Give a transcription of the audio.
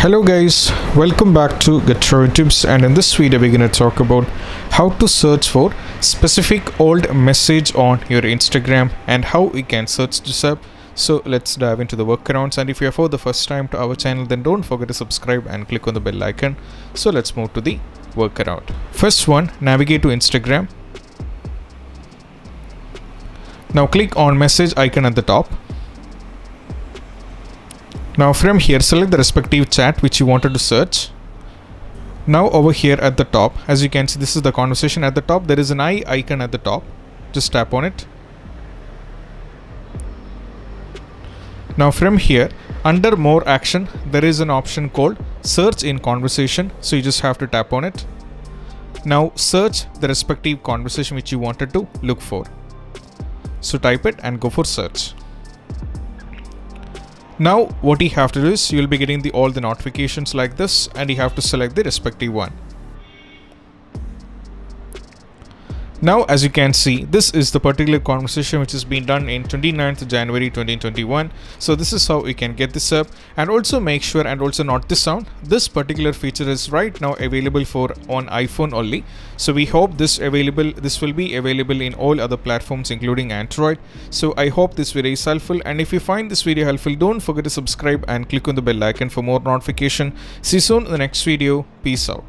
Hello guys, welcome back to Get Droid Tips and in this video we're going to talk about how to search for specific old message on your Instagram and how we can search this up. So let's dive into the workarounds and if you are for the first time to our channel then don't forget to subscribe and click on the bell icon. So let's move to the workaround. First one, navigate to Instagram. Now click on message icon at the top now from here select the respective chat which you wanted to search. Now over here at the top as you can see this is the conversation at the top there is an eye icon at the top just tap on it. Now from here under more action there is an option called search in conversation so you just have to tap on it. Now search the respective conversation which you wanted to look for. So type it and go for search. Now what you have to do is you'll be getting the all the notifications like this and you have to select the respective one. Now as you can see this is the particular conversation which has been done in 29th January 2021 so this is how we can get this up. And also make sure and also not this sound this particular feature is right now available for on iPhone only. So we hope this available this will be available in all other platforms including Android. So I hope this video is helpful. And if you find this video helpful don't forget to subscribe and click on the bell icon for more notification. See you soon in the next video. Peace out